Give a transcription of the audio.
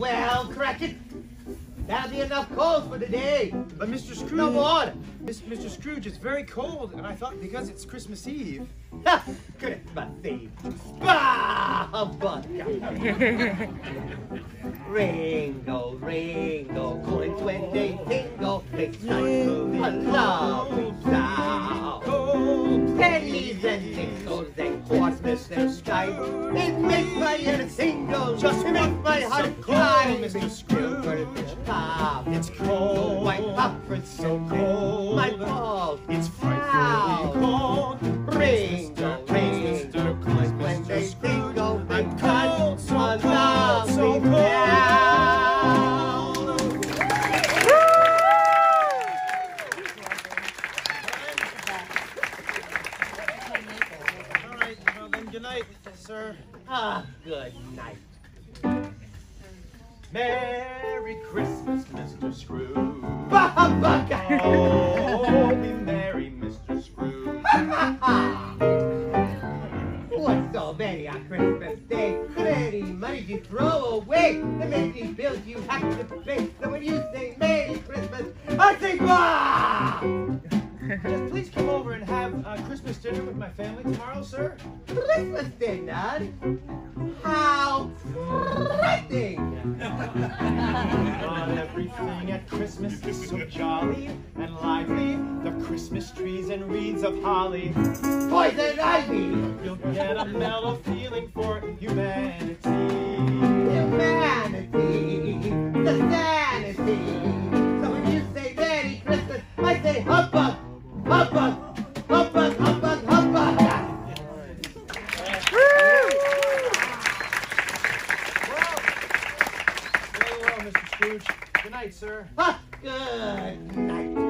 Well, crack. That'll be enough coals for today. But Mr. Scrooge. No more. Mr. Scrooge, it's very cold, and I thought because it's Christmas Eve. Ha! Christmas Eve. Bah! Humbug. Ringo, Ringo, coins when they tingle, makes life a lovely sound. Pennies and nickels and quarters and makes my head just makes my heart cry. Mr. Scrooge. Pop, It's cold. my popcorn's so cold. My balls, It's frightfully cold. Ringo, coins when they tingle, they I'm cut cold, so cold, so cold. All right, well then, good night, sir. Ah, good night. Merry Christmas, Mr. Scrooge. Oh, be merry, Mr. Scrooge. What's so many on Christmas Day? So many money you throw away. The many bills you have to pay. So when you say Merry Christmas, I say bah! Just please come have uh, Christmas dinner with my family tomorrow, sir. Christmas dinner? How exciting! Not everything at Christmas is so jolly and lively. The Christmas trees and wreaths of holly. Poison ivy! You'll get a mellow feeling for humanity. Humanity! The sanity! Scrooge. Good night, sir. Ah, good night.